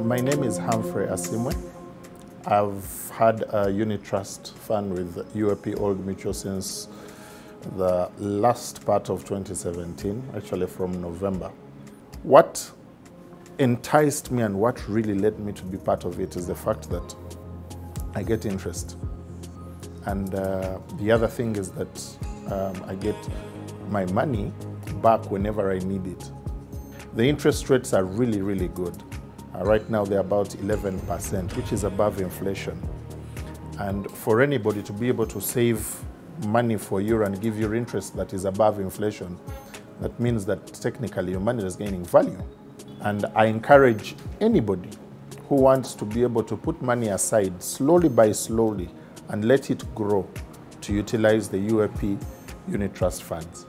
My name is Humphrey Asimwe. I've had a unit trust fund with UAP Old Mutual since the last part of 2017, actually from November. What enticed me and what really led me to be part of it is the fact that I get interest. And uh, the other thing is that um, I get my money back whenever I need it. The interest rates are really, really good. Uh, right now, they're about 11%, which is above inflation. And for anybody to be able to save money for you and give you interest that is above inflation, that means that technically your money is gaining value. And I encourage anybody who wants to be able to put money aside slowly by slowly and let it grow to utilize the UAP unit trust funds.